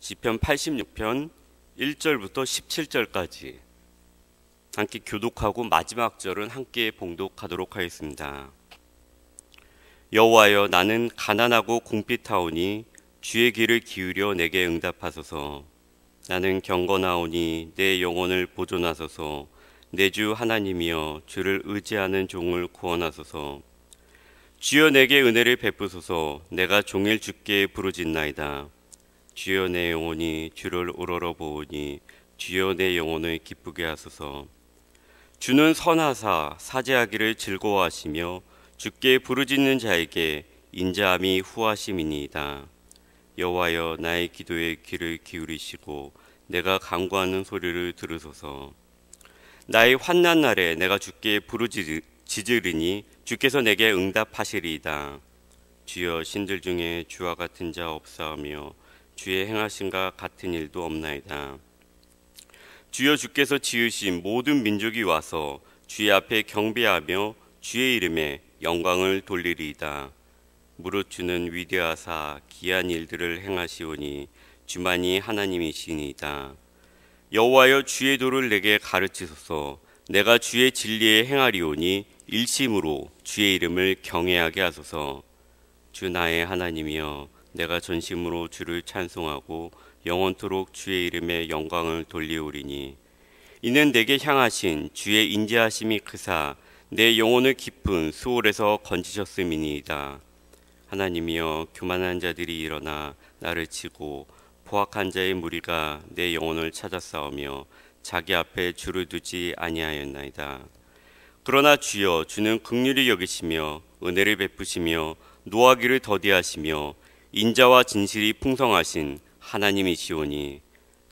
시편 86편 1절부터 17절까지 함께 교독하고 마지막 절은 함께 봉독하도록 하겠습니다. 여호와여 나는 가난하고 궁핍하오니 주의 길을 기울여 내게 응답하소서. 나는 경건하오니 내 영혼을 보존하소서. 내 주 하나님이여 주를 의지하는 종을 구원하소서. 주여 내게 은혜를 베푸소서. 내가 종일 주께 부르짖나이다 주여 내 영혼이 주를 우러러 보오니 주여 내 영혼을 기쁘게 하소서. 주는 선하사 사죄하기를 즐거워하시며 주께 부르짖는 자에게 인자함이 후하심이니이다. 여호와여 나의 기도에 귀를 기울이시고 내가 간구하는 소리를 들으소서. 나의 환난 날에 내가 주께 부르짖으리니 주께서 내게 응답하시리이다. 주여 신들 중에 주와 같은 자 없사오며 주의 행하신가 같은 일도 없나이다 주여 주께서 지으신 모든 민족이 와서 주의 앞에 경배하며 주의 이름에 영광을 돌리리이다 무릇 주는 위대하사 기한 일들을 행하시오니 주만이 하나님이시니이다. 여호와여 주의 도를 내게 가르치소서. 내가 주의 진리에 행하리오니 일심으로 주의 이름을 경외하게 하소서. 주 나의 하나님이여 내가 전심으로 주를 찬송하고 영원토록 주의 이름에 영광을 돌리오리니 이는 내게 향하신 주의 인자하심이 크사 내 영혼을 깊은 수월에서 건지셨음이니이다. 하나님이여 교만한 자들이 일어나 나를 치고 포악한 자의 무리가 내 영혼을 찾아 싸우며 자기 앞에 줄을 두지 아니하였나이다. 그러나 주여 주는 극률이 여기시며 은혜를 베푸시며 노하기를 더디하시며 인자와 진실이 풍성하신 하나님이시오니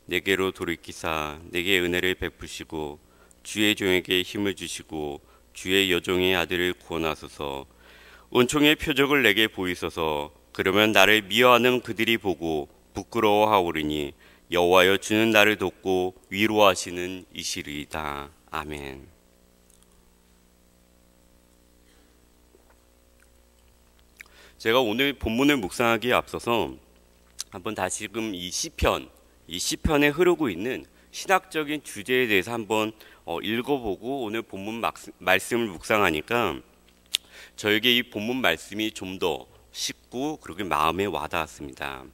내게로 돌이키사 내게 은혜를 베푸시고 주의 종에게 힘을 주시고 주의 여종의 아들을 구원하소서 은총의 표적을 내게 보이소서 그러면 나를 미워하는 그들이 보고 부끄러워하오리니 여호와여 주는 나를 돕고 위로하시는 이시리이다. 아멘. 제가 오늘 본문을 묵상하기에 앞서서 한번 다시금 이 시편, 이 시편에 흐르고 있는 신학적인 주제에 대해서 한번 어, 읽어보고 오늘 본문 말씀을 묵상하니까 저에게 이 본문 말씀이 좀 더 쉽고 그렇게 마음에 와닿았습니다.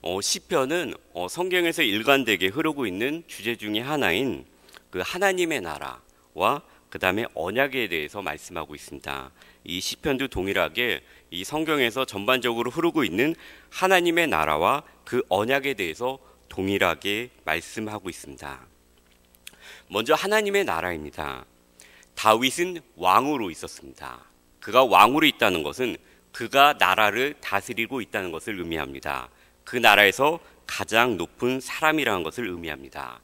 어, 시편은 어, 성경에서 일관되게 흐르고 있는 주제 중의 하나인 그 하나님의 나라와 그 다음에 언약에 대해서 말씀하고 있습니다. 이 시편도 동일하게 이 성경에서 전반적으로 흐르고 있는 하나님의 나라와 그 언약에 대해서 동일하게 말씀하고 있습니다. 먼저 하나님의 나라입니다. 다윗은 왕으로 있었습니다. 그가 왕으로 있다는 것은 그가 나라를 다스리고 있다는 것을 의미합니다. 그 나라에서 가장 높은 사람이라는 것을 의미합니다.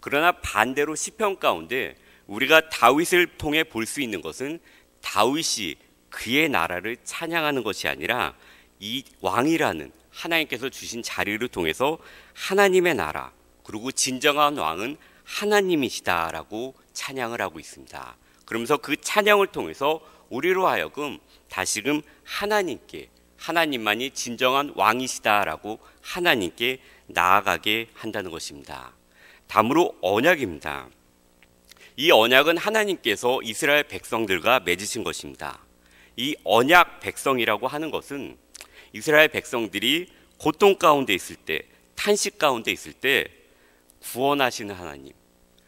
그러나 반대로 시편 가운데 우리가 다윗을 통해 볼 수 있는 것은 다윗이 그의 나라를 찬양하는 것이 아니라 이 왕이라는 하나님께서 주신 자리를 통해서 하나님의 나라 그리고 진정한 왕은 하나님이시다라고 찬양을 하고 있습니다. 그러면서 그 찬양을 통해서 우리로 하여금 다시금 하나님께 하나님만이 진정한 왕이시다라고 하나님께 나아가게 한다는 것입니다. 다음으로 언약입니다. 이 언약은 하나님께서 이스라엘 백성들과 맺으신 것입니다. 이 언약 백성이라고 하는 것은 이스라엘 백성들이 고통 가운데 있을 때, 탄식 가운데 있을 때 구원하시는 하나님,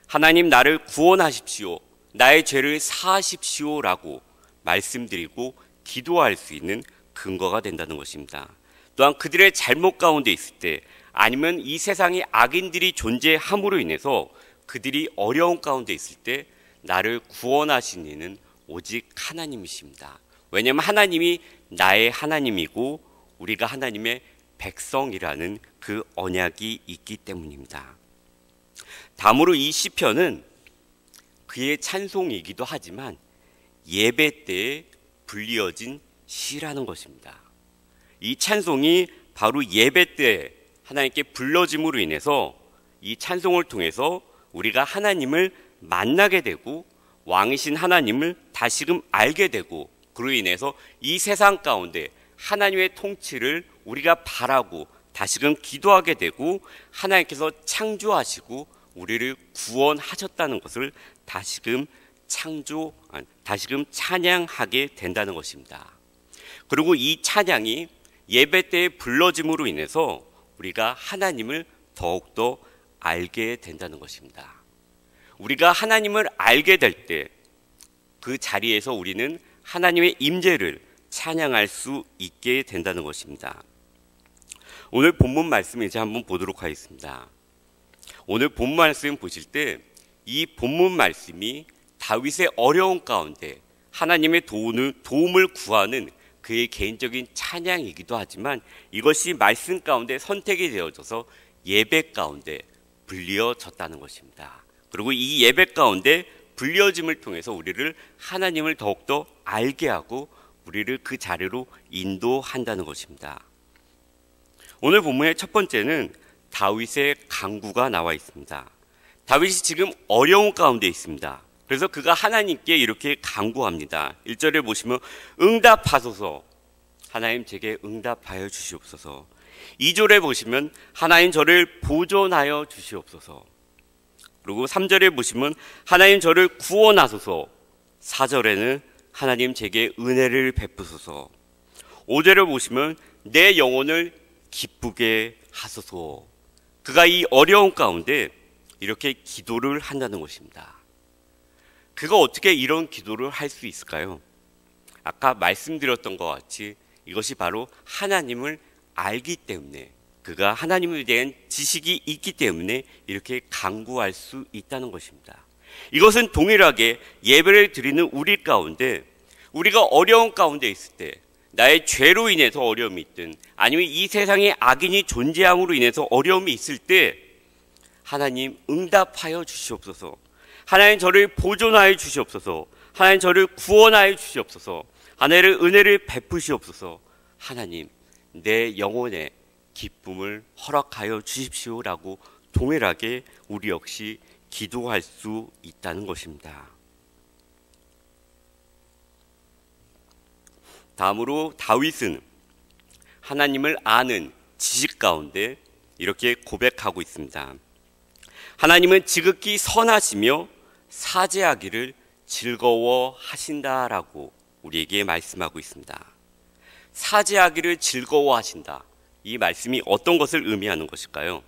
하나님 나를 구원하십시오. 나의 죄를 사하십시오라고 말씀드리고 기도할 수 있는 근거가 된다는 것입니다. 또한 그들의 잘못 가운데 있을 때 아니면 이 세상에 악인들이 존재함으로 인해서 그들이 어려운 가운데 있을 때 나를 구원하신 이는 오직 하나님이십니다. 왜냐하면 하나님이 나의 하나님이고 우리가 하나님의 백성이라는 그 언약이 있기 때문입니다. 다음으로 이 시편은 그의 찬송이기도 하지만 예배 때에 불리어진 시라는 것입니다. 이 찬송이 바로 예배 때 하나님께 불러짐으로 인해서 이 찬송을 통해서 우리가 하나님을 만나게 되고 왕이신 하나님을 다시금 알게 되고 그로 인해서 이 세상 가운데 하나님의 통치를 우리가 바라고 다시금 기도하게 되고 하나님께서 창조하시고 우리를 구원하셨다는 것을 다시금 창조 다시금 찬양하게 된다는 것입니다. 그리고 이 찬양이 예배 때 불러짐으로 인해서 우리가 하나님을 더욱더 알게 된다는 것입니다. 우리가 하나님을 알게 될 때 그 자리에서 우리는 하나님의 임재를 찬양할 수 있게 된다는 것입니다. 오늘 본문 말씀 이제 한번 보도록 하겠습니다. 오늘 본문 말씀 보실 때 이 본문 말씀이 다윗의 어려운 가운데 하나님의 도움을, 도움을 구하는 그의 개인적인 찬양이기도 하지만 이것이 말씀 가운데 선택이 되어져서 예배 가운데 불리어졌다는 것입니다. 그리고 이 예배 가운데 불려짐을 통해서 우리를 하나님을 더욱더 알게 하고 우리를 그 자리로 인도한다는 것입니다. 오늘 본문의 첫 번째는 다윗의 강구가 나와 있습니다. 다윗이 지금 어려운 가운데 있습니다. 그래서 그가 하나님께 이렇게 강구합니다. 1절에 보시면 응답하소서 하나님 제게 응답하여 주시옵소서 2절에 보시면 하나님 저를 보존하여 주시옵소서 그리고 3절에 보시면 하나님 저를 구원하소서 4절에는 하나님 제게 은혜를 베푸소서 5절에 보시면 내 영혼을 기쁘게 하소서 그가 이 어려운 가운데 이렇게 기도를 한다는 것입니다. 그가 어떻게 이런 기도를 할 수 있을까요? 아까 말씀드렸던 것 같이 이것이 바로 하나님을 알기 때문에 그가 하나님에 대한 지식이 있기 때문에 이렇게 강구할 수 있다는 것입니다. 이것은 동일하게 예배를 드리는 우리 가운데 우리가 어려운 가운데 있을 때 나의 죄로 인해서 어려움이 있든 아니면 이 세상에 악인이 존재함으로 인해서 어려움이 있을 때 하나님 응답하여 주시옵소서. 하나님 저를 보존하여 주시옵소서. 하나님 저를 구원하여 주시옵소서. 하나님의 은혜를 베푸시옵소서. 하나님 내 영혼에 기쁨을 허락하여 주십시오라고 동일하게 우리 역시 기도할 수 있다는 것입니다. 다음으로 다윗은 하나님을 아는 지식 가운데 이렇게 고백하고 있습니다. 하나님은 지극히 선하시며 사죄하기를 즐거워하신다라고 우리에게 말씀하고 있습니다. 사죄하기를 즐거워하신다. 이 말씀이 어떤 것을 의미하는 것일까요?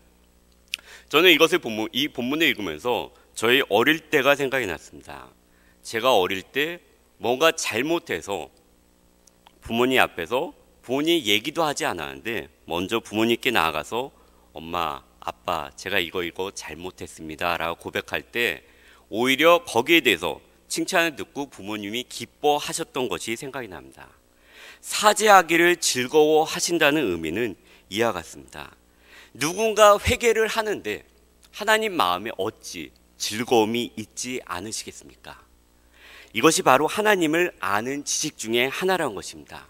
저는 이것을 본문, 이 본문을 읽으면서 저희 어릴 때가 생각이 났습니다. 제가 어릴 때 뭔가 잘못해서 부모님 앞에서 부모님 얘기도 하지 않았는데 먼저 부모님께 나아가서 엄마, 아빠, 제가 이거 이거 잘못했습니다. 라고 고백할 때 오히려 거기에 대해서 칭찬을 듣고 부모님이 기뻐하셨던 것이 생각이 납니다. 사죄하기를 즐거워하신다는 의미는 이와 같습니다. 누군가 회개를 하는데 하나님 마음에 어찌 즐거움이 있지 않으시겠습니까? 이것이 바로 하나님을 아는 지식 중에 하나라는 것입니다.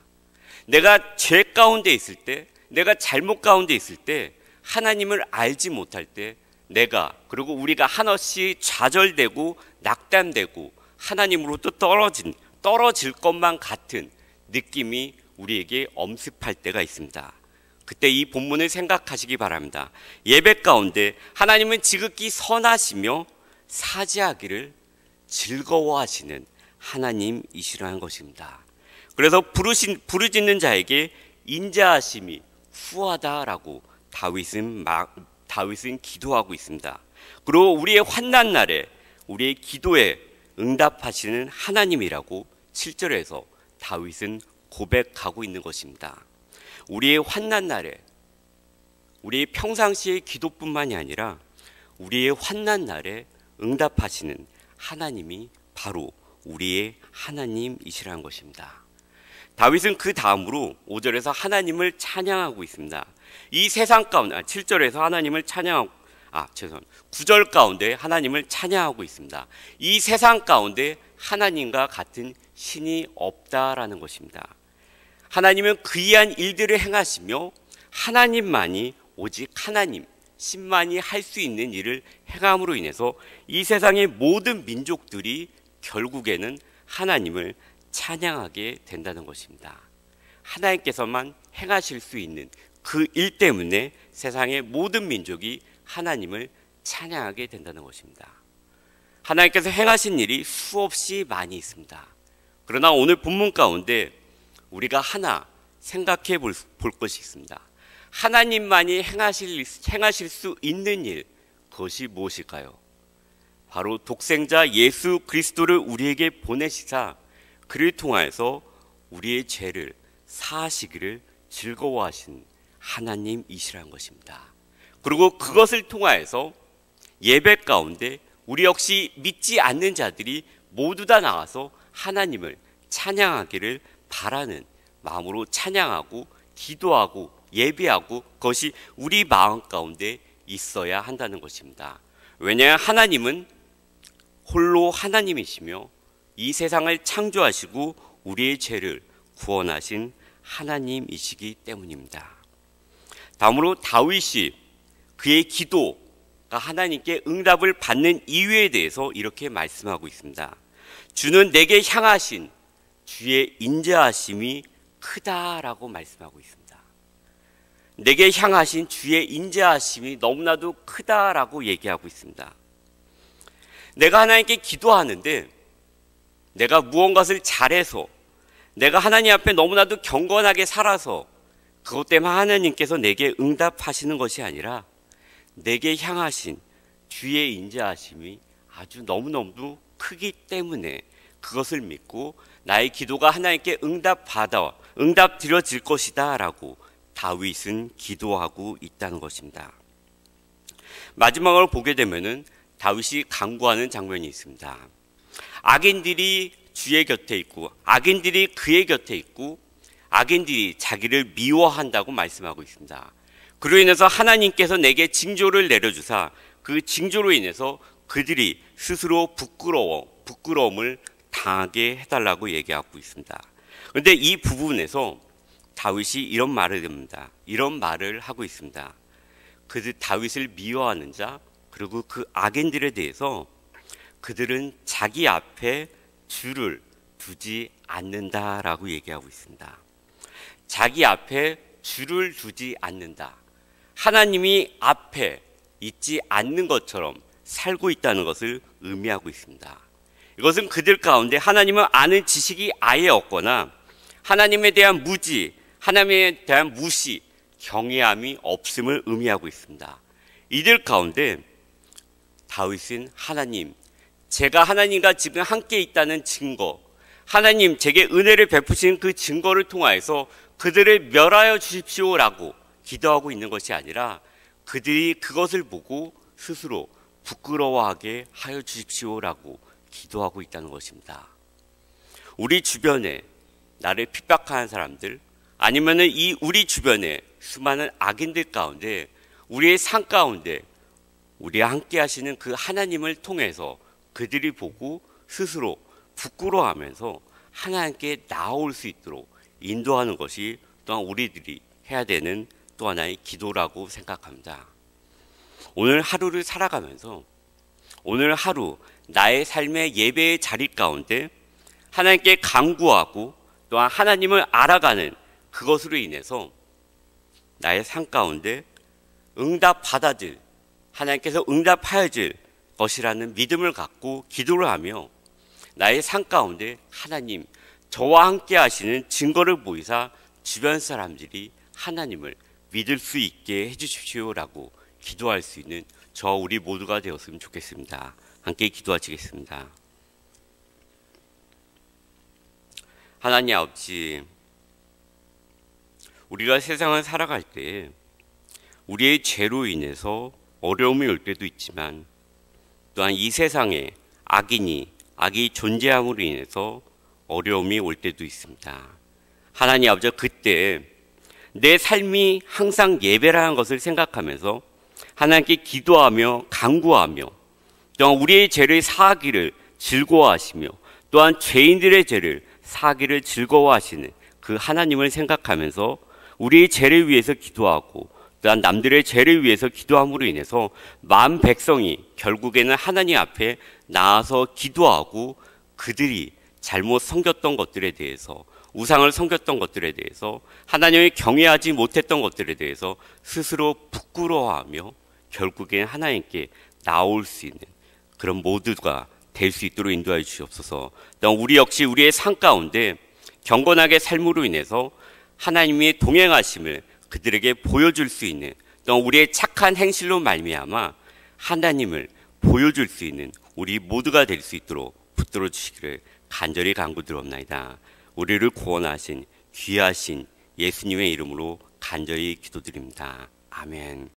내가 죄 가운데 있을 때, 내가 잘못 가운데 있을 때, 하나님을 알지 못할 때, 내가, 그리고 우리가 한없이 좌절되고 낙담되고 하나님으로부터 떨어진, 떨어질 것만 같은 느낌이 우리에게 엄습할 때가 있습니다. 그때 이 본문을 생각하시기 바랍니다. 예배 가운데 하나님은 지극히 선하시며 사죄하기를 즐거워하시는 하나님이시라는 것입니다. 그래서 부르신 부르짖는 자에게 인자하심이 후하다라고 다윗은 막 다윗은 기도하고 있습니다. 그리고 우리의 환난 날에 우리의 기도에 응답하시는 하나님이라고 7절에서 다윗은 고백하고 있는 것입니다. 우리의 환난 날에 우리의 평상시의 기도뿐만이 아니라 우리의 환난 날에 응답하시는 하나님이 바로 우리의 하나님이시라는 것입니다. 다윗은 그 다음으로 5절에서 하나님을 찬양하고 있습니다. 이 세상 가운데 7절에서 아, 하나님을 찬양하고 아, 죄송. 9절 가운데 하나님을 찬양하고 있습니다. 이 세상 가운데 하나님과 같은 신이 없다라는 것입니다. 하나님은 그이한 일들을 행하시며 하나님만이 오직 하나님, 신만이 할 수 있는 일을 행함으로 인해서 이 세상의 모든 민족들이 결국에는 하나님을 찬양하게 된다는 것입니다. 하나님께서만 행하실 수 있는 그 일 때문에 세상의 모든 민족이 하나님을 찬양하게 된다는 것입니다. 하나님께서 행하신 일이 수없이 많이 있습니다. 그러나 오늘 본문 가운데 우리가 하나 생각해 볼, 볼 것이 있습니다. 하나님만이 행하실, 행하실 수 있는 일, 그것이 무엇일까요? 바로 독생자 예수 그리스도를 우리에게 보내시사 그를 통하여서 우리의 죄를 사하시기를 즐거워하신 하나님이시란 것입니다. 그리고 그것을 통하여서 예배 가운데 우리 역시 믿지 않는 자들이 모두 다 나와서 하나님을 찬양하기를 바라는 마음으로 찬양하고 기도하고 예배하고 그것이 우리 마음 가운데 있어야 한다는 것입니다. 왜냐하면 하나님은 홀로 하나님이시며 이 세상을 창조하시고 우리의 죄를 구원하신 하나님이시기 때문입니다. 다음으로 다윗이 그의 기도가 하나님께 응답을 받는 이유에 대해서 이렇게 말씀하고 있습니다. 주는 내게 향하신 주의 인자하심이 크다라고 말씀하고 있습니다. 내게 향하신 주의 인자하심이 너무나도 크다라고 얘기하고 있습니다. 내가 하나님께 기도하는데 내가 무언가를 잘해서 내가 하나님 앞에 너무나도 경건하게 살아서 그것 때문에 하나님께서 내게 응답하시는 것이 아니라 내게 향하신 주의 인자하심이 아주 너무너무 크기 때문에 그것을 믿고 나의 기도가 하나님께 응답받아 응답 드려질 것이다라고 다윗은 기도하고 있다는 것입니다. 마지막으로 보게 되면은 다윗이 강구하는 장면이 있습니다. 악인들이 주의 곁에 있고 악인들이 그의 곁에 있고 악인들이 자기를 미워한다고 말씀하고 있습니다. 그로 인해서 하나님께서 내게 징조를 내려주사 그 징조로 인해서 그들이 스스로 부끄러워 부끄러움을 당하게 해달라고 얘기하고 있습니다. 그런데 이 부분에서 다윗이 이런 말을 합니다. 이런 말을 하고 있습니다. 그들 다윗을 미워하는 자 그리고 그 악인들에 대해서 그들은 자기 앞에 줄을 두지 않는다라고 얘기하고 있습니다. 자기 앞에 줄을 두지 않는다. 하나님이 앞에 있지 않는 것처럼 살고 있다는 것을 의미하고 있습니다. 이것은 그들 가운데 하나님을 아는 지식이 아예 없거나 하나님에 대한 무지, 하나님에 대한 무시, 경외함이 없음을 의미하고 있습니다. 이들 가운데 다윗은 하나님, 제가 하나님과 지금 함께 있다는 증거, 하나님 제게 은혜를 베푸신 그 증거를 통하여서 그들을 멸하여 주십시오라고 기도하고 있는 것이 아니라 그들이 그것을 보고 스스로 부끄러워하게 하여 주십시오라고 기도하고 있다는 것입니다. 우리 주변에 나를 핍박하는 사람들 아니면은 이 우리 주변에 수많은 악인들 가운데 우리의 삶 가운데 우리와 함께 하시는 그 하나님을 통해서 그들이 보고 스스로 부끄러워하면서 하나님께 나올 수 있도록 인도하는 것이 또한 우리들이 해야 되는 또 하나의 기도라고 생각합니다. 오늘 하루를 살아가면서 오늘 하루 나의 삶의 예배의 자리 가운데 하나님께 강구하고 또한 하나님을 알아가는 그것으로 인해서 나의 삶 가운데 응답 받아들 하나님께서 응답하여 줄 것이라는 믿음을 갖고 기도를 하며 나의 삶 가운데 하나님 저와 함께 하시는 증거를 보이사 주변 사람들이 하나님을 믿을 수 있게 해주십시오라고 기도할 수 있는 저 우리 모두가 되었으면 좋겠습니다. 함께 기도하시겠습니다. 하나님 아버지, 우리가 세상을 살아갈 때 우리의 죄로 인해서 어려움이 올 때도 있지만 또한 이 세상에 악인이 악이 존재함으로 인해서 어려움이 올 때도 있습니다. 하나님 아버지 그때 내 삶이 항상 예배라는 것을 생각하면서 하나님께 기도하며 간구하며 또한 우리의 죄를 사하기를 즐거워하시며 또한 죄인들의 죄를 사하기를 즐거워하시는 그 하나님을 생각하면서 우리의 죄를 위해서 기도하고 또한 남들의 죄를 위해서 기도함으로 인해서 만 백성이 결국에는 하나님 앞에 나와서 기도하고 그들이 잘못 섬겼던 것들에 대해서 우상을 섬겼던 것들에 대해서 하나님이 경외하지 못했던 것들에 대해서 스스로 부끄러워하며 결국엔 하나님께 나올 수 있는 그런 모두가 될 수 있도록 인도하여 주시옵소서. 또 우리 역시 우리의 삶 가운데 경건하게 삶으로 인해서 하나님의 동행하심을 그들에게 보여줄 수 있는 또 우리의 착한 행실로 말미암아 하나님을 보여줄 수 있는 우리 모두가 될 수 있도록 붙들어 주시기를 간절히 간구드립니다. 우리를 구원하신 귀하신 예수님의 이름으로 간절히 기도드립니다. 아멘.